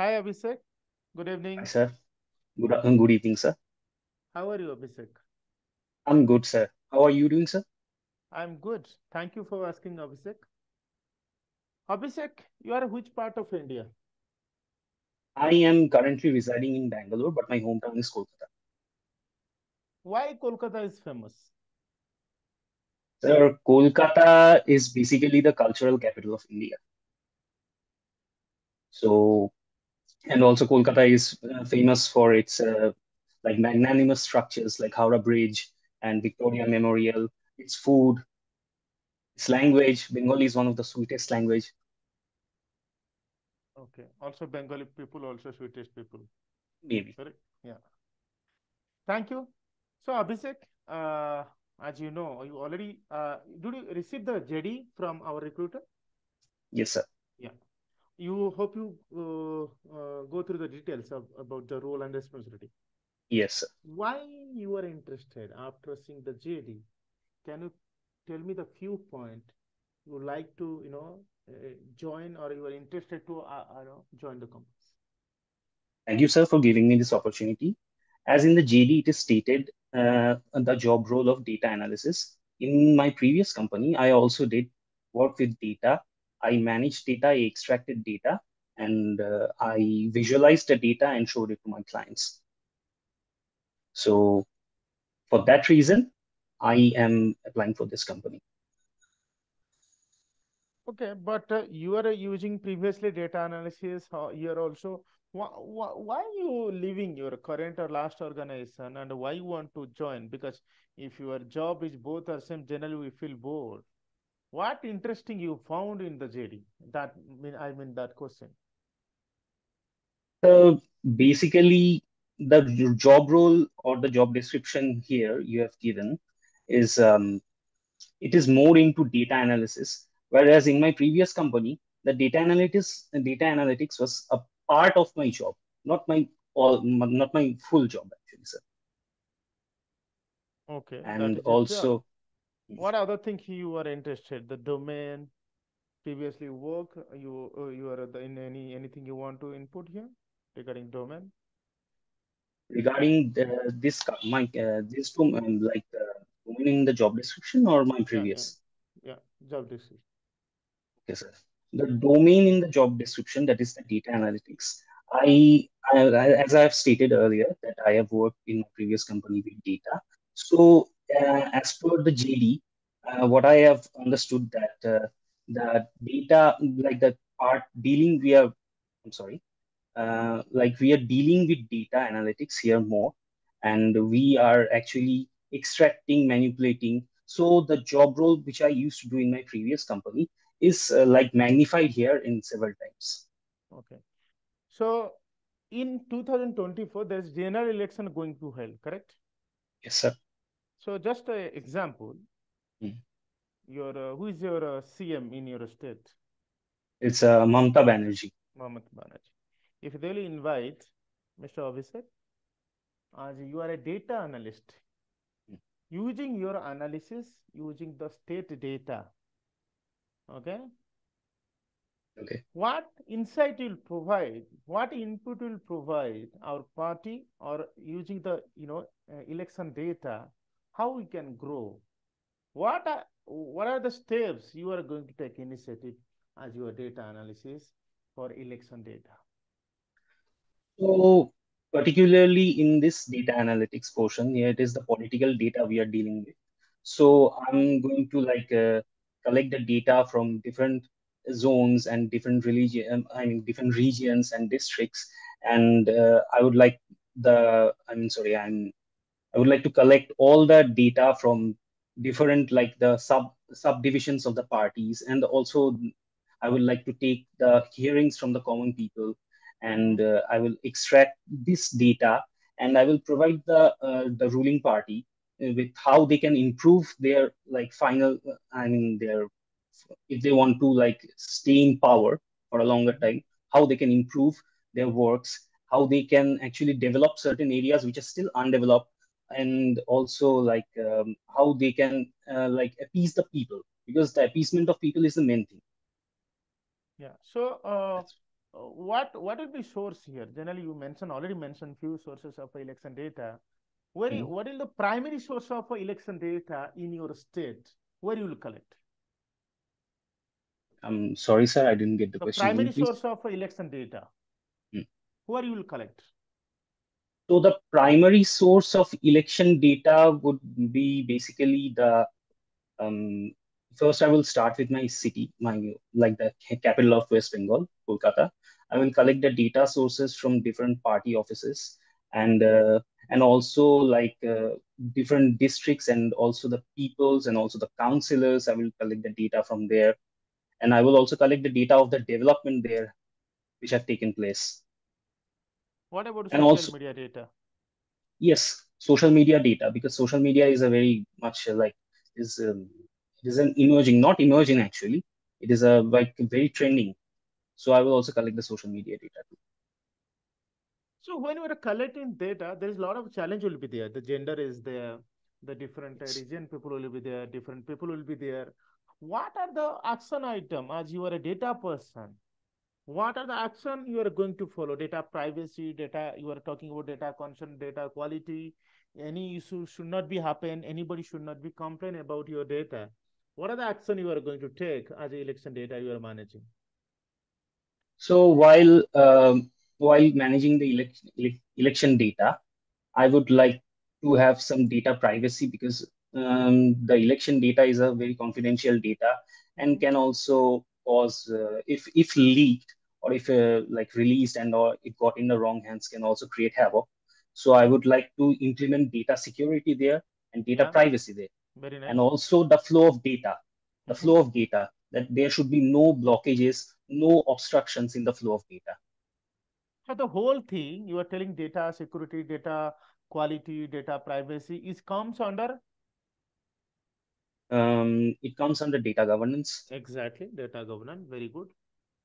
Hi, Abhishek. Good evening. Hi, sir. Good, uh, good evening, sir. How are you, Abhishek? I'm good, sir. How are you doing, sir? I'm good. Thank you for asking, Abhishek. Abhishek, you are which part of India? I am currently residing in Bangalore, but my hometown is Kolkata. Why Kolkata is famous? Sir, Kolkata is basically the cultural capital of India. So, and also Kolkata is uh, famous for its uh, like magnanimous structures like Howrah Bridge and Victoria Memorial, its food, its language. Bengali is one of the sweetest language, Okay. Also, Bengali people, also sweetest people. maybe. Correct? Yeah. Thank you. So, Abhishek, uh, as you know, you already uh, did you receive the JD from our recruiter? Yes, sir. Yeah. You hope you uh, uh, go through the details of about the role and responsibility. Yes, sir. Why you are interested after seeing the JD? Can you tell me the few point you would like to, you know, uh, join or you are interested to, you know, join the company? Thank you, sir, for giving me this opportunity. As in the JD, it is stated uh, the job role of data analysis. In my previous company, I also did work with data. I managed data, I extracted data, and uh, I visualized the data and showed it to my clients. So for that reason, I am applying for this company. Okay, but uh, you are uh, using previously data analysis uh, here also. Why, why, why you leaving your current or last organization and why you want to join? Because if your job is both are same, generally we feel bored. What interesting you found in the JD? That mean I mean that question. So basically, the job role or the job description here you have given is um, it is more into data analysis. Whereas in my previous company, the data analytics data analytics was a part of my job, not my all not my full job actually, sir. Okay, And. Also, What other thing you are interested? The domain, previously work, you uh, you are in any anything you want to input here regarding domain? regarding the, this co- my uh, this two um, like uh, domain in the job description or my Yeah, yeah, previous. yeah. Job description. Okay, sir. The domain in the job description, that is the data analytics. I, I, as I have stated earlier, that I have worked in my previous company with data. So, uh, as per the JD, uh, what I have understood that uh, the data, like the part dealing, we are, I'm sorry, uh, like we are dealing with data analytics here more, and we are actually extracting, manipulating. So the job role which I used to do in my previous company is uh, like magnified here in several times. Okay. So in 2024, there's general election going to hell, correct? Yes, sir. So just a example, Mm. your uh, who is your uh, CM in your state? It's uh, Mamta Banerjee. Mamata Banerjee. If they will invite Mr. Abhishek, as you are a data analyst, Mm. using your analysis, using the state data, okay, Okay. what insight will provide, what input will provide our party or using the, you know, uh, election data, how we can grow? What are, what are the steps you are going to take initiative as your data analysis for election data? So particularly in this data analytics portion, here it is the political data we are dealing with. So I'm going to like uh, collect the data from different zones and different religion, um, I mean different regions and districts, and uh, I would like the, I mean sorry, I'm I would like to collect all the data from different like the sub subdivisions of the parties, and also I would like to take the hearings from the common people, and uh, I will extract this data, and I will provide the uh, the ruling party uh, with how they can improve their like final, uh, I mean their if they want to like stay in power for a longer time, how they can improve their works, how they can actually develop certain areas which are still undeveloped and also like um, how they can uh, like appease the people because the appeasement of people is the main thing Yeah. So, uh, what what will be source here? Generally, you mentioned already mentioned few sources of election data. Where Hmm. what is the primary source of election data in your state? Where you will collect? I'm sorry, sir, I didn't get the The question primary source of election data. Hmm. Where you will collect? So the primary source of election data would be basically the um, first I will start with my city, my like the capital of West Bengal, Kolkata. I will collect the data sources from different party offices and uh, and also like uh, different districts and also the peoples and also the councillors. I will collect the data from there, and I will also collect the data of the development there which have taken place. What about And social also, media data? yes, social media data because social media is a very much uh, like is um, it is an emerging, not emerging actually. It is a like very trending. So I will also collect the social media data too. So when you are collecting data, there is a lot of challenge will be there. The gender is there, the different region people will be there, different people will be there. What are the action item as you are a data person? What are the action you are going to follow? Data privacy, data you are talking about data consent, data quality. Any issue should not be happen. Anybody should not be complain about your data. What are the action you are going to take as election data you are managing? So while um, while managing the election election data, I would like to have some data privacy because um, the election data is a very confidential data and can also cause uh, if if leaked or if uh, like released and or it got in the wrong hands can also create havoc. So I would like to implement data security there and data Yeah, privacy there very and also the flow of data, the Mhm. flow of data that there should be no blockages, no obstructions in the flow of data. So the whole thing you are telling data security, data quality, data privacy is comes under Um, it comes under data governance. exactly data governance. Very good.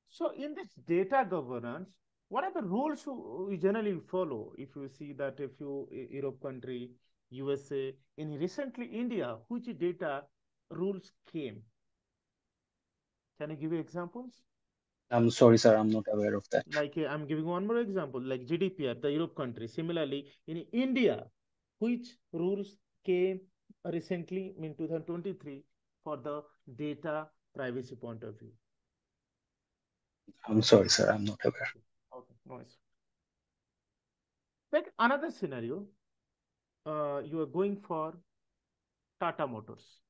So in this data governance, what are the rules we generally follow? If you see that if you E- Europe country, USA, in recently India, which data rules came? Can I give you examples? I'm sorry, sir, I'm not aware of that. Like I'm giving one more example, like GDPR, the Europe country. Similarly, in India, which rules came recently in 2023 for the data privacy point of view? I'm sorry, sir, I'm not aware. Okay, okay, nice. Like another scenario, uh, you are going for Tata Motors.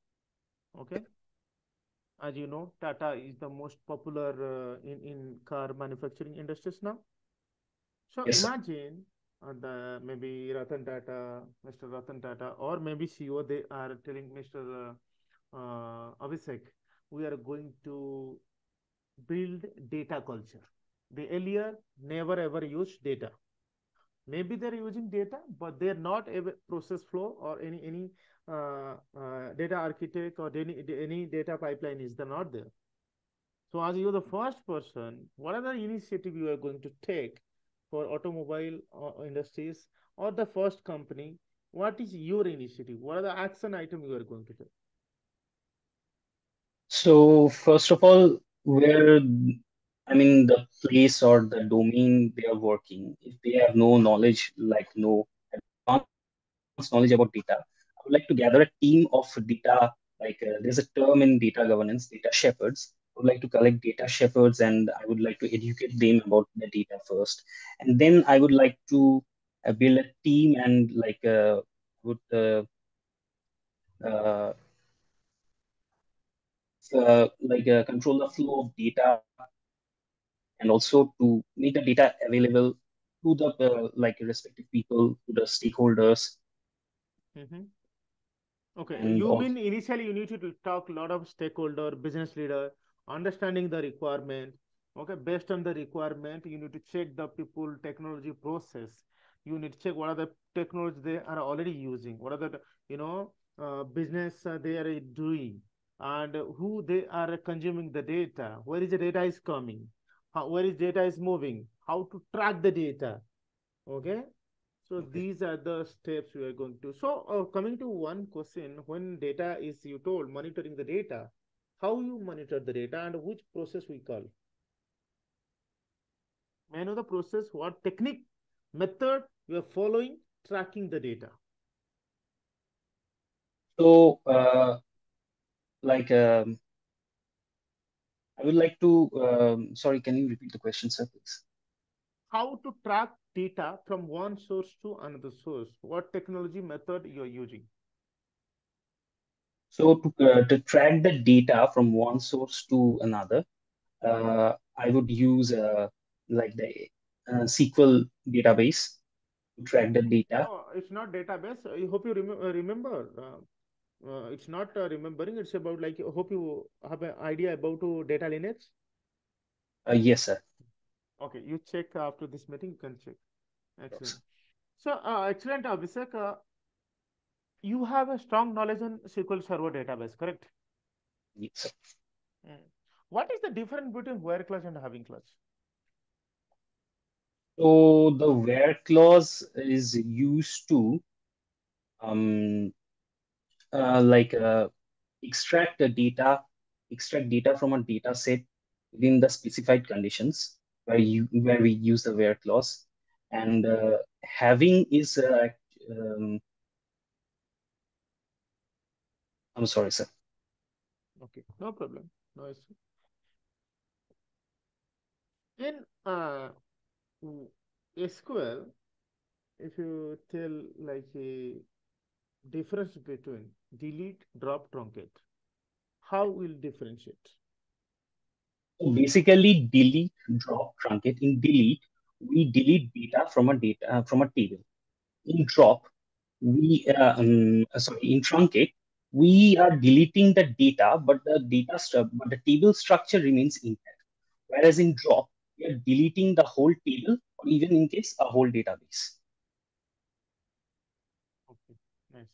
Okay, as you know, Tata is the most popular uh, in in car manufacturing industries now. So Yes, imagine uh, the maybe Ratan Tata, Mr. Ratan Tata, or maybe CEO, they are telling Mr. Uh, uh, Abhishek, we are going to build data culture. They earlier never ever used data. Maybe they're using data, but they're not a process flow or any any uh, uh, data architect or any any data pipeline is there not there. So as you're the first person, what are the initiative you are going to take for automobile uh, industries or the first company? What is your initiative? What are the action item you are going to take? So first of all, where I mean the place or the domain they are working, if they have no knowledge, like no advanced knowledge about data, I would like to gather a team of data. Like uh, there's a term in data governance, data shepherds. I would like to collect data shepherds, and I would like to educate them about the data first, and then I would like to uh, build a team and like uh, would uh, like uh, control the flow of data and also to make the data available to the uh, like respective people, to the stakeholders, Mhm. Okay, and you all. mean initially you need to talk a lot of stakeholder, business leader, understanding the requirement. Okay, based on the requirement, you need to check the people, technology process. You need to check what are the technology they are already using, what are the you know uh, business uh, they are doing, and who they are consuming the data, where is the data is coming, how, where is data is moving, how to track the data. Okay, so Okay. these are the steps we are going to. So uh, coming to one question, when data is you told monitoring the data, how you monitor the data and which process we call? May I know the process, what technique, method you are following tracking the data? So, uh, like, um, I would like to, um, sorry, can you repeat the question, sir, please? How to track data from one source to another source? What technology method you are using? So to, uh, to track the data from one source to another, uh, I would use uh, like the uh, SQL database to track the data. No, it's not database. I hope you rem remember. Uh, it's not uh, remembering. It's about like. I hope you have an idea about uh, data lineage. Uh, yes, sir. Okay, you check after this meeting. You can check. Excellent. Yes. So, uh, excellent, Abhishek. Uh, you have a strong knowledge on SQL Server database, correct? Yes, sir. Mm. What is the difference between where clause and having clause? So the where clause is used to um uh, like uh, extract the data, extract data from a data set within the specified conditions where you where we use the where clause, and uh, having is uh, um, I'm sorry, sir. Okay, no problem. No issue. In uh, SQL, if you tell like a difference between delete, drop, truncate, how will differentiate? So basically, delete, drop, truncate. In delete, we delete data from a data from a table. In drop, we uh, um, sorry, in truncate, we are deleting the data, but the data but the table structure remains intact. Whereas in drop, we are deleting the whole table, or even in case a whole database. Okay, nice.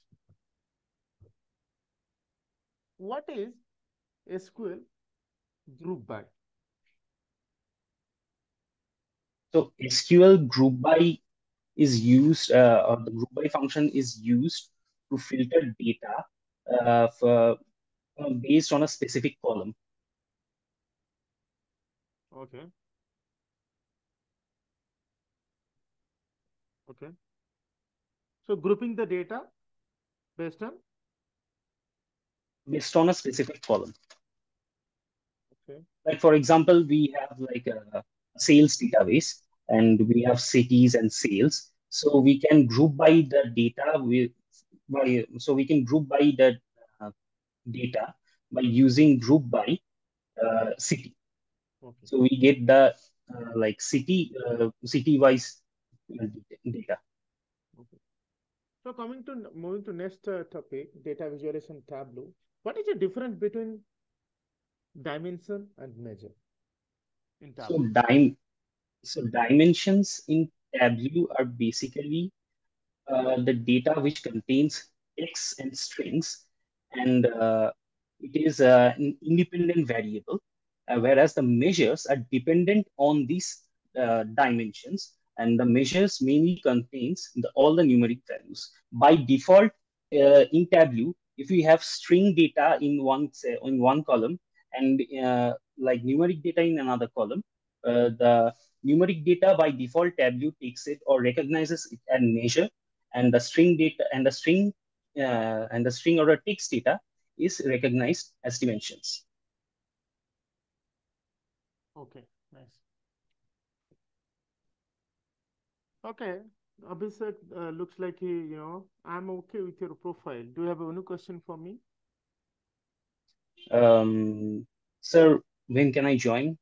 What is SQL group by? So SQL group by is used, uh, or the group by function is used to filter data uh, for, uh, based on a specific column. Okay. Okay. So grouping the data based on based on a specific column. okay. Like for example, we have like a sales database and we have cities and sales. So we can group by the data with by so we can group by the uh, data by using group by uh, city. Okay. So we get the uh, like city uh, city wise data. So coming to moving to next uh, topic, data visualization Tableau. What is the difference between dimension and measure in So dim so dimensions in Tableau are basically uh, the data which contains text and strings, and uh, it is uh, an independent variable, uh, whereas the measures are dependent on these uh, dimensions, and the measures mainly contains the, all the numeric values. By default, uh, in Tableau, if we have string data in one say, in one column and uh, like numeric data in another column, uh, the numeric data by default Tableau takes it or recognizes it and measure and the string data and the string uh, and the string or a text data is recognized as dimensions. Okay, nice. Okay, Abhishek, uh, looks like he, you know, I'm okay with your profile. Do you have any question for me? Um, sir, when can I join?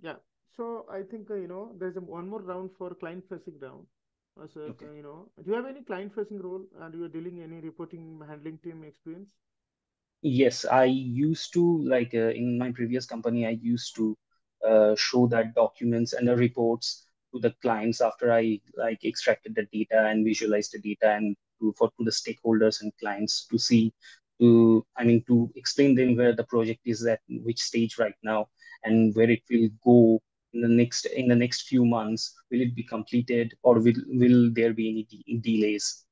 Yeah. So I think, uh, you know, there's a, one more round for client facing round. Uh, so, Okay. uh, you know, do you have any client facing role and you are dealing any reporting handling team experience? Yes, I used to like uh, in my previous company, I used to uh, show that documents and the reports to the clients after I like extracted the data and visualized the data and to, for to the stakeholders and clients to see to I mean to explain them where the project is at which stage right now and where it will go in the next in the next few months. Will it be completed or will will there be any de delays?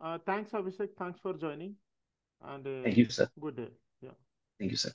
Uh, thanks abhishek. Thanks for joining and uh, thank you sir. good day. Yeah. Thank you sir.